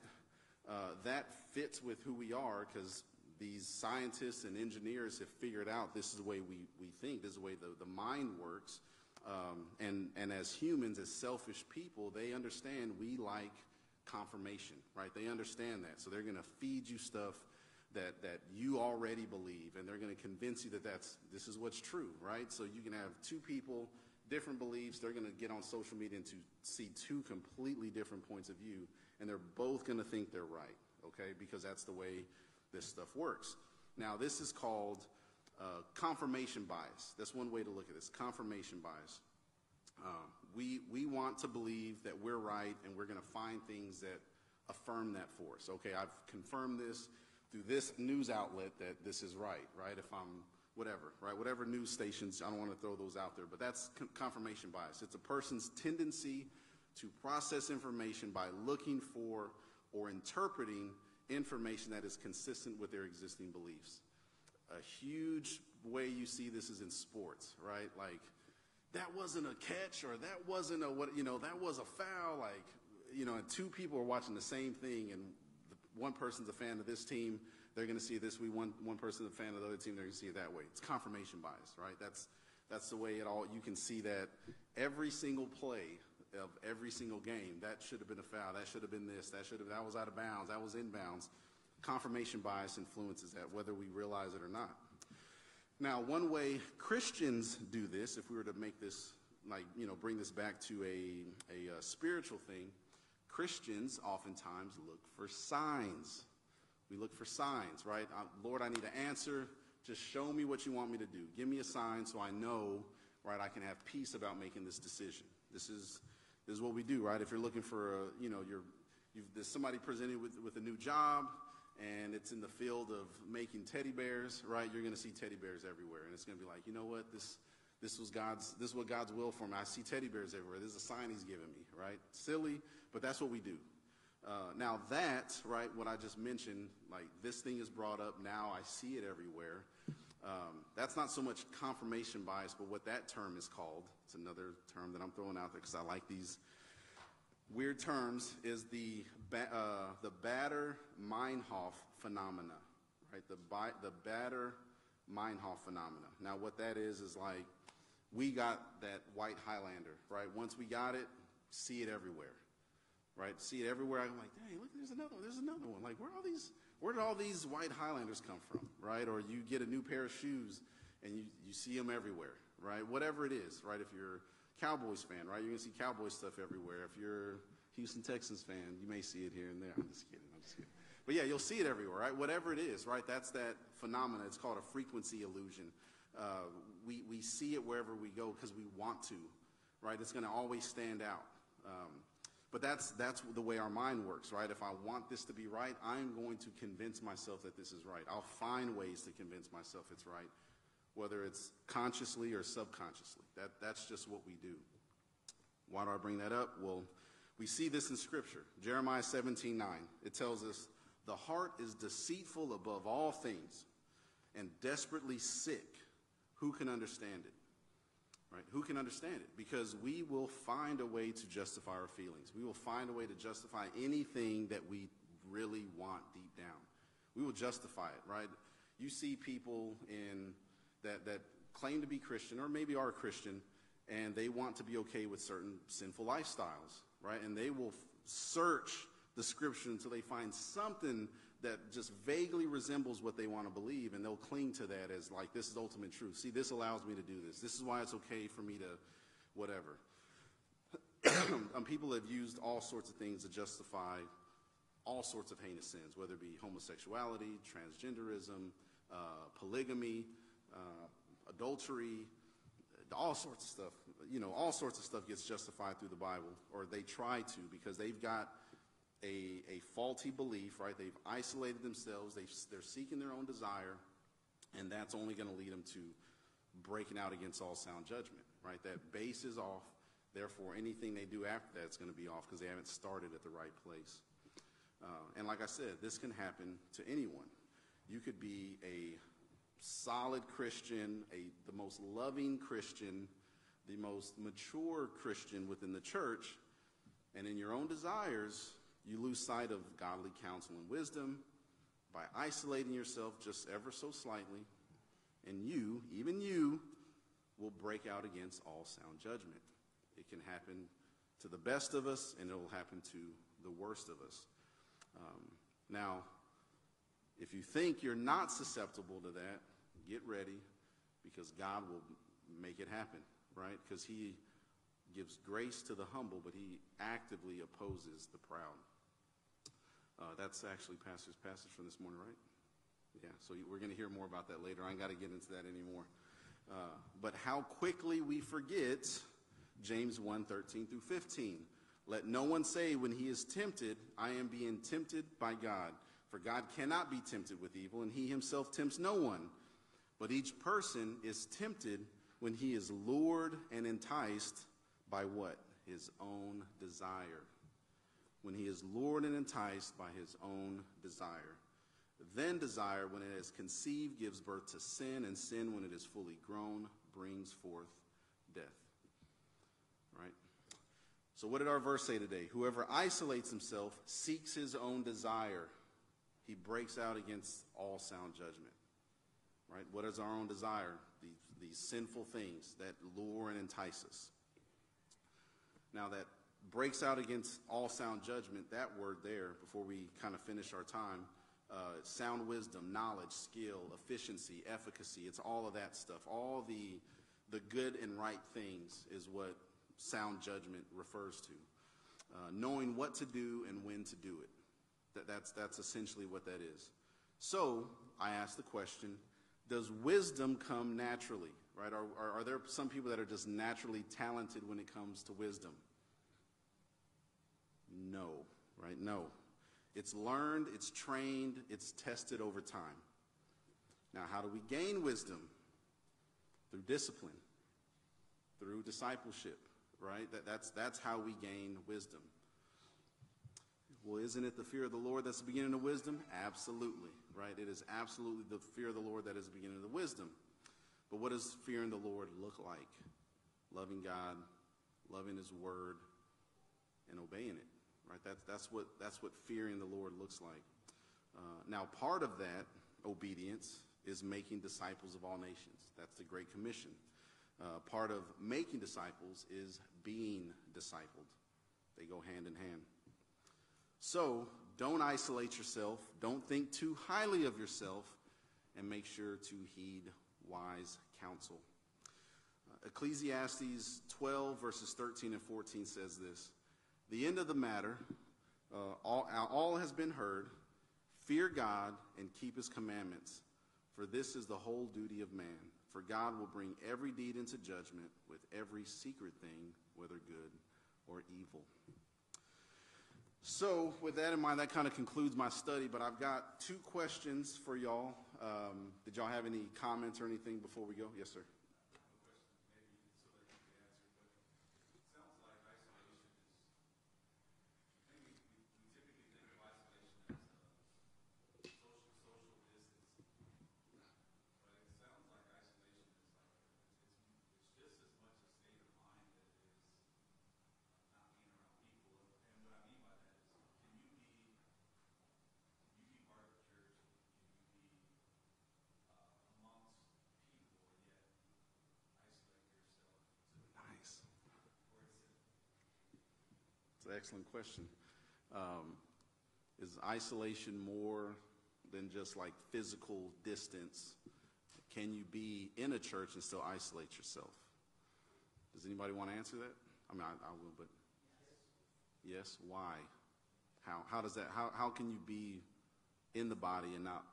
S1: uh, that fits with who we are because these scientists and engineers have figured out this is the way we, we think, this is the way the, the mind works. Um, and, and as humans, as selfish people, they understand we like confirmation, right? They understand that. So they're going to feed you stuff that, that you already believe, and they're going to convince you that that's, this is what's true, right? So you can have two people, different beliefs. They're going to get on social media and to see two completely different points of view, and they're both going to think they're right, okay? Because that's the way this stuff works. Now, this is called uh, confirmation bias. That's one way to look at this, confirmation bias. Um, we, we want to believe that we're right and we're going to find things that affirm that for us. Okay, I've confirmed this through this news outlet that this is right, right? If I'm whatever, right? Whatever news stations, I don't want to throw those out there, but that's confirmation bias. It's a person's tendency to process information by looking for or interpreting information that is consistent with their existing beliefs. A huge way you see this is in sports, right? Like, that wasn't a catch or that wasn't a what you know that was a foul like you know and two people are watching the same thing and one person's a fan of this team they're going to see this we one one person's a fan of the other team they're going to see it that way. It's confirmation bias right? That's that's the way it all you can see that every single play of every single game that should have been a foul that should have been this that should have that was out of bounds that was inbounds confirmation bias influences that whether we realize it or not. Now, one way Christians do this, if we were to make this, like, you know, bring this back to a, a, a spiritual thing, Christians oftentimes look for signs. We look for signs, right? Lord, I need an answer. Just show me what you want me to do. Give me a sign so I know, right, I can have peace about making this decision. This is, this is what we do, right? If you're looking for, a, you know, you're, you've, there's somebody presented with, with a new job, and it's in the field of making teddy bears, right? You're going to see teddy bears everywhere, and it's going to be like, you know what, this this was God's this is what God's will for me. I see teddy bears everywhere. This is a sign He's giving me, right? Silly, but that's what we do. Uh, now that, right, what I just mentioned, like this thing is brought up now, I see it everywhere. Um, that's not so much confirmation bias, but what that term is called. It's another term that I'm throwing out there because I like these weird terms is the, uh, the Baader-Meinhof phenomena, right? The, the Baader-Meinhof phenomena. Now, what that is is like we got that white Highlander, right? Once we got it, see it everywhere, right? See it everywhere. I'm like, hey, look, there's another one. There's another one. Like, where all these? Where did all these white Highlanders come from, right? Or you get a new pair of shoes and you, you see them everywhere, right? Whatever it is, right? If you're Cowboys fan, right? You're to see Cowboys stuff everywhere. If you're Houston Texans fan, you may see it here and there. I'm just kidding. I'm just kidding. But yeah, you'll see it everywhere, right? Whatever it is, right? That's that phenomena. It's called a frequency illusion. Uh, we, we see it wherever we go because we want to, right? It's going to always stand out. Um, but that's, that's the way our mind works, right? If I want this to be right, I'm going to convince myself that this is right. I'll find ways to convince myself it's right whether it's consciously or subconsciously. That, that's just what we do. Why do I bring that up? Well, we see this in Scripture. Jeremiah 17 9. It tells us, The heart is deceitful above all things and desperately sick. Who can understand it? Right? Who can understand it? Because we will find a way to justify our feelings. We will find a way to justify anything that we really want deep down. We will justify it, right? You see people in that, that claim to be Christian or maybe are Christian, and they want to be okay with certain sinful lifestyles, right? And they will search the scripture until they find something that just vaguely resembles what they want to believe, and they'll cling to that as like, this is ultimate truth. See, this allows me to do this. This is why it's okay for me to whatever. um, people have used all sorts of things to justify all sorts of heinous sins, whether it be homosexuality, transgenderism, uh, polygamy, uh, adultery, all sorts of stuff. You know, all sorts of stuff gets justified through the Bible, or they try to, because they've got a, a faulty belief, right? They've isolated themselves, they they're seeking their own desire, and that's only going to lead them to breaking out against all sound judgment, right? That base is off. Therefore, anything they do after that is going to be off because they haven't started at the right place. Uh, and like I said, this can happen to anyone. You could be a solid Christian, a, the most loving Christian, the most mature Christian within the church, and in your own desires, you lose sight of godly counsel and wisdom by isolating yourself just ever so slightly, and you, even you, will break out against all sound judgment. It can happen to the best of us, and it will happen to the worst of us. Um, now, if you think you're not susceptible to that, get ready because God will make it happen, right? Because He gives grace to the humble, but He actively opposes the proud. Uh, that's actually Pastor's passage from this morning, right? Yeah, so we're going to hear more about that later. I ain't got to get into that anymore. Uh, but how quickly we forget James 1 13 through 15. Let no one say when he is tempted, I am being tempted by God. For God cannot be tempted with evil, and he himself tempts no one. But each person is tempted when he is lured and enticed by what? His own desire. When he is lured and enticed by his own desire. Then desire, when it is conceived, gives birth to sin, and sin, when it is fully grown, brings forth death. Right? So, what did our verse say today? Whoever isolates himself seeks his own desire. He breaks out against all sound judgment. Right? What is our own desire? These, these sinful things that lure and entice us. Now, that breaks out against all sound judgment, that word there, before we kind of finish our time, uh, sound wisdom, knowledge, skill, efficiency, efficacy, it's all of that stuff. All the, the good and right things is what sound judgment refers to. Uh, knowing what to do and when to do it. That, that's, that's essentially what that is. So I ask the question Does wisdom come naturally? Right? Are, are, are there some people that are just naturally talented when it comes to wisdom? No, right? No. It's learned, it's trained, it's tested over time. Now, how do we gain wisdom? Through discipline, through discipleship, right? That, that's, that's how we gain wisdom. Well, isn't it the fear of the Lord that's the beginning of wisdom? Absolutely, right? It is absolutely the fear of the Lord that is the beginning of the wisdom. But what does fearing the Lord look like? Loving God, loving His Word, and obeying it, right? That's, that's, what, that's what fearing the Lord looks like. Uh, now, part of that obedience is making disciples of all nations. That's the Great Commission. Uh, part of making disciples is being discipled. They go hand in hand. So don't isolate yourself. Don't think too highly of yourself. And make sure to heed wise counsel. Uh, Ecclesiastes 12, verses 13 and 14 says this The end of the matter, uh, all, all has been heard. Fear God and keep his commandments, for this is the whole duty of man. For God will bring every deed into judgment with every secret thing, whether good or evil. So, with that in mind, that kind of concludes my study, but I've got two questions for y'all. Um, did y'all have any comments or anything before we go? Yes, sir. An excellent question. Um, is isolation more than just like physical distance? Can you be in a church and still isolate yourself? Does anybody want to answer that? I mean, I, I will, but yes. Why? How? How does that? How? How can you be in the body and not?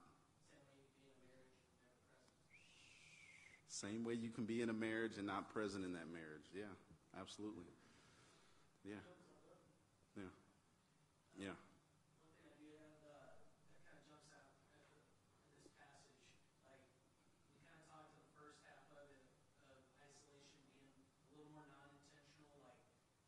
S1: Same way you can be in a marriage and not present in that marriage. Yeah, absolutely. Yeah. Yeah.
S2: One thing I do have uh, that kind of jumps out at the, in this passage, like we kind of talked in the first half of it of isolation being a little more non-intentional, like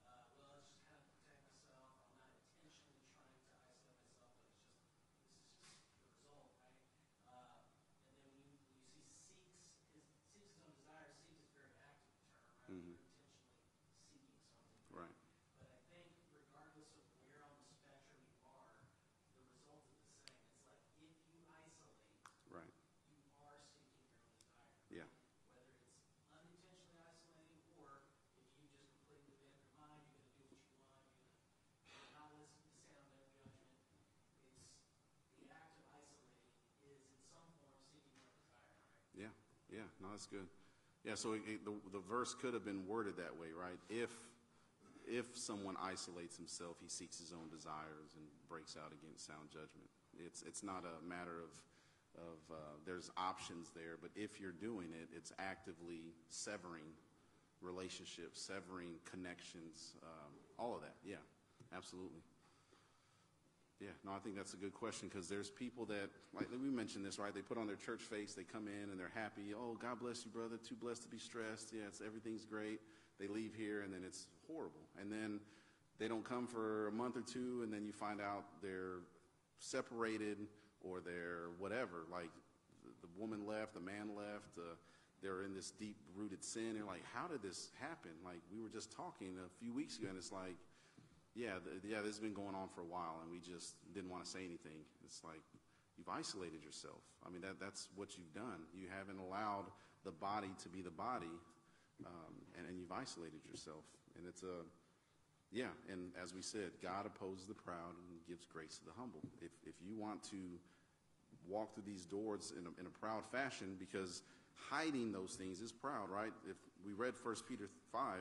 S2: uh, well, it's just kind of protect myself. I'm not intentionally trying to isolate myself, but it's just this is just the result, right? Uh, and then when you, when you see seeks his seeks his own desire, seeks is a very active term, right?
S1: Mhm.
S2: You're intentionally seeking something.
S1: Right.
S2: But I think regardless of where on the spectrum you are, the result is the same. It's like if you isolate,
S1: Right.
S2: you are seeking your own desire.
S1: Yeah.
S2: Whether it's unintentionally isolating or if you just completely made up your mind, you're going to do what you want, you're going to not listen to sound of judgment. It's the act of isolating is in some form seeking your own desire, right?
S1: Yeah, yeah, no, that's good. Yeah, so it, it- the, the verse could have been worded that way, right? If, if someone isolates himself, he seeks his own desires and breaks out against sound judgment. It's, it's not a matter of, of, uh, there's options there, but if you're doing it, it's actively severing relationships, severing connections, um, all of that. Yeah, absolutely. Yeah, no, I think that's a good question because there's people that, like we mentioned this, right? They put on their church face, they come in and they're happy. Oh, God bless you, brother. Too blessed to be stressed. Yeah, it's, everything's great. They leave here and then it's horrible. And then they don't come for a month or two and then you find out they're separated or they're whatever. Like the, the woman left, the man left. Uh, they're in this deep rooted sin. They're like, how did this happen? Like we were just talking a few weeks ago and it's like, yeah, th- yeah, this has been going on for a while, and we just didn't want to say anything. It's like you've isolated yourself. I mean, that, that's what you've done. You haven't allowed the body to be the body, um, and, and you've isolated yourself. And it's a, yeah, and as we said, God opposes the proud and gives grace to the humble. If, if you want to walk through these doors in a, in a proud fashion, because hiding those things is proud, right? If we read 1 Peter 5,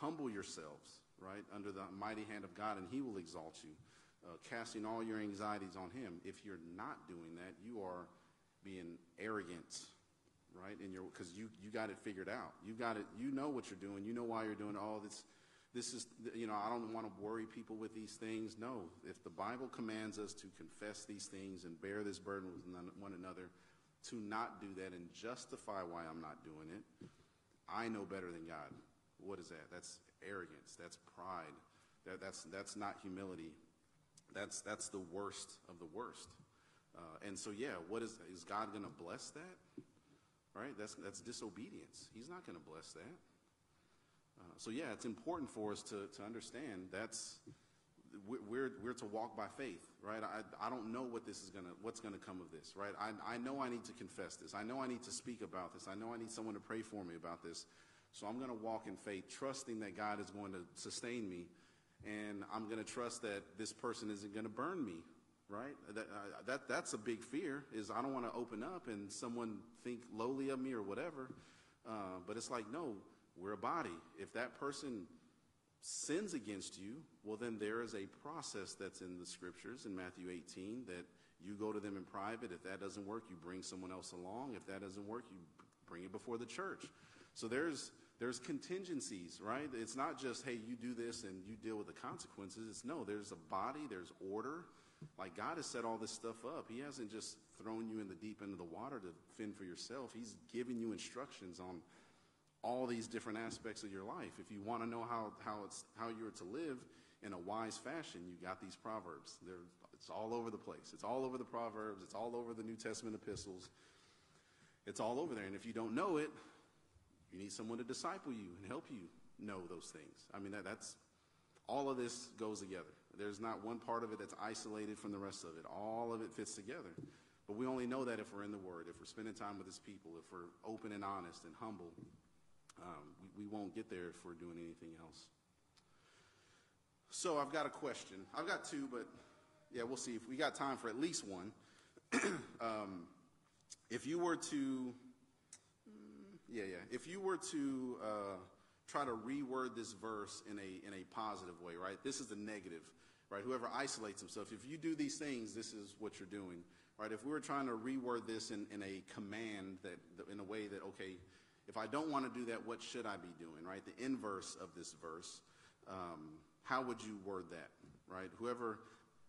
S1: humble yourselves, right, under the mighty hand of God, and he will exalt you, uh, casting all your anxieties on him. If you're not doing that, you are being arrogant, right? And you're because you you got it figured out. You got it. You know what you're doing. You know why you're doing all this. This is, you know, I don't want to worry people with these things. No, if the Bible commands us to confess these things and bear this burden with one another, to not do that and justify why I'm not doing it, I know better than God. What is that? That's arrogance. That's pride. That, that's that's not humility. That's that's the worst of the worst. Uh, and so, yeah, what is is God going to bless that? Right? That's that's disobedience. He's not going to bless that. Uh, so, yeah, it's important for us to to understand that's we- we're we're to walk by faith, right? I I don't know what this is gonna what's gonna come of this, right? I I know I need to confess this. I know I need to speak about this. I know I need someone to pray for me about this. So I'm gonna walk in faith, trusting that God is going to sustain me, and I'm gonna trust that this person isn't gonna burn me, right? That uh, that that's a big fear. Is I don't want to open up and someone think lowly of me or whatever. Uh, but it's like no, we're a body. If that person sins against you, well, then there is a process that's in the scriptures in Matthew 18 that you go to them in private. If that doesn't work, you bring someone else along. If that doesn't work, you bring it before the church. So there's there's contingencies, right? It's not just hey, you do this and you deal with the consequences. It's no, there's a body, there's order. Like God has set all this stuff up. He hasn't just thrown you in the deep end of the water to fend for yourself. He's giving you instructions on all these different aspects of your life. If you want to know how, how, it's, how you're to live in a wise fashion, you got these proverbs. They're, it's all over the place. It's all over the proverbs. It's all over the New Testament epistles. It's all over there. And if you don't know it, you need someone to disciple you and help you know those things. I mean, that, that's all of this goes together. There's not one part of it that's isolated from the rest of it. All of it fits together. But we only know that if we're in the Word, if we're spending time with His people, if we're open and honest and humble. Um, we, we won't get there if we're doing anything else. So I've got a question. I've got two, but yeah, we'll see if we got time for at least one. um, if you were to, yeah, yeah, if you were to uh, try to reword this verse in a in a positive way, right? This is the negative, right? Whoever isolates himself, if you do these things, this is what you're doing, right? If we were trying to reword this in, in a command that in a way that okay, if I don't want to do that, what should I be doing, right? The inverse of this verse. Um, how would you word that, right? Whoever,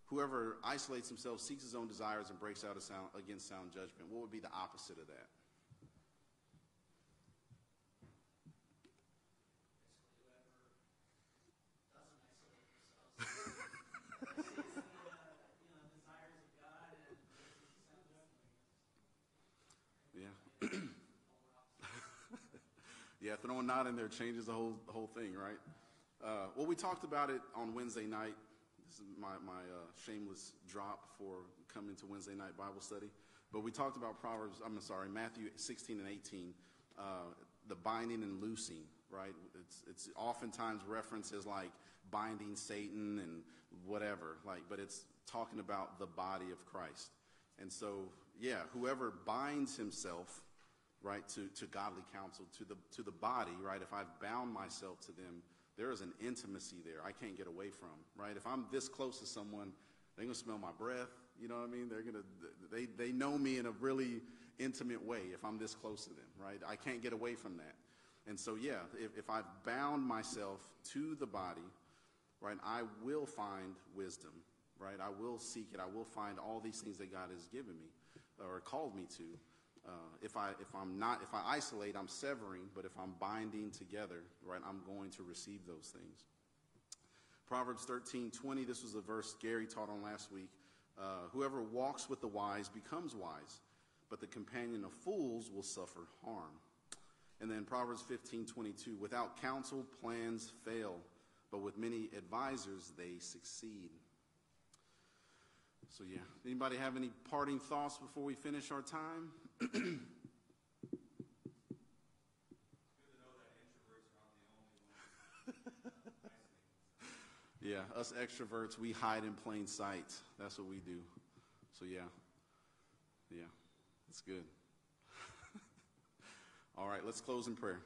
S1: whoever isolates himself, seeks his own desires, and breaks out sound, against sound judgment, what would be the opposite of that?
S2: Basically, whoever doesn't isolate themselves. seeks the, uh, you know, desires of God and resistance to sound judgment.
S1: Yeah.
S2: Polar opposite.
S1: Yeah, throwing not in there changes the whole the whole thing, right? Uh, well, we talked about it on Wednesday night. This is my my uh, shameless drop for coming to Wednesday night Bible study. But we talked about Proverbs. I'm sorry, Matthew 16 and 18, uh, the binding and loosing, right? It's it's oftentimes referenced as like binding Satan and whatever, like, but it's talking about the body of Christ. And so, yeah, whoever binds himself right, to, to godly counsel, to the, to the body, right? If I've bound myself to them, there is an intimacy there I can't get away from, right? If I'm this close to someone, they're going to smell my breath, you know what I mean? They're going to, they, they know me in a really intimate way if I'm this close to them, right? I can't get away from that. And so, yeah, if, if I've bound myself to the body, right, I will find wisdom, right? I will seek it. I will find all these things that God has given me or called me to. Uh, if I if I'm not if I isolate, I'm severing. But if I'm binding together, right, I'm going to receive those things. Proverbs 13, 20, This was a verse Gary taught on last week. Uh, Whoever walks with the wise becomes wise, but the companion of fools will suffer harm. And then Proverbs 15, 22, Without counsel, plans fail, but with many advisors, they succeed. So yeah, anybody have any parting thoughts before we finish our time? Yeah, us extroverts, we hide in plain sight. That's what we do. So yeah, yeah, that's good. All right, let's close in prayer.